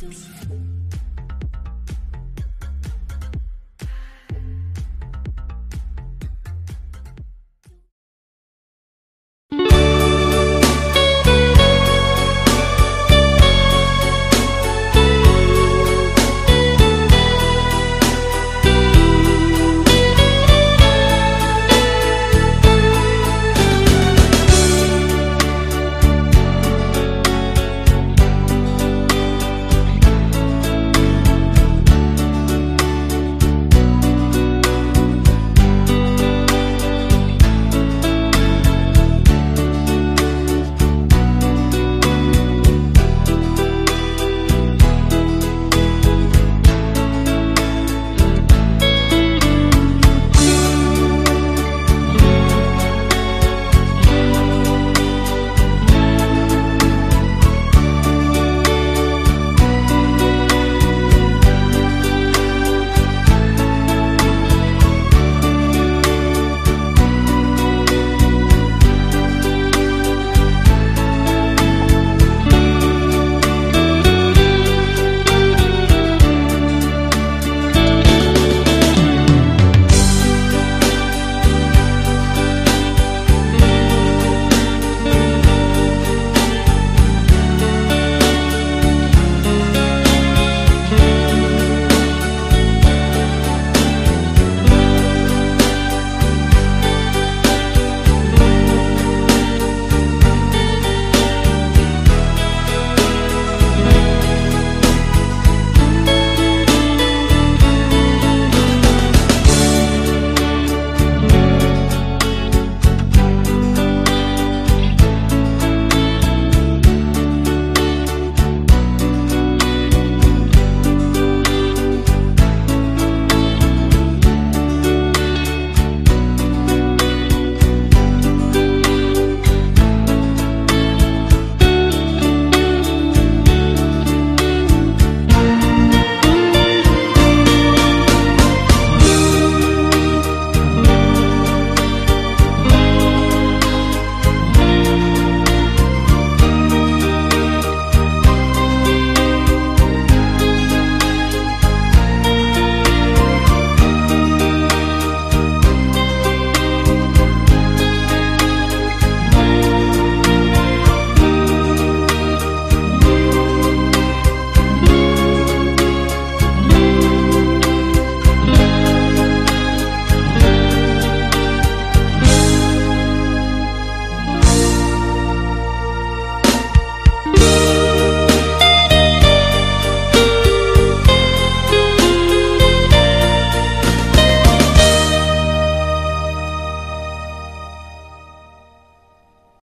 do.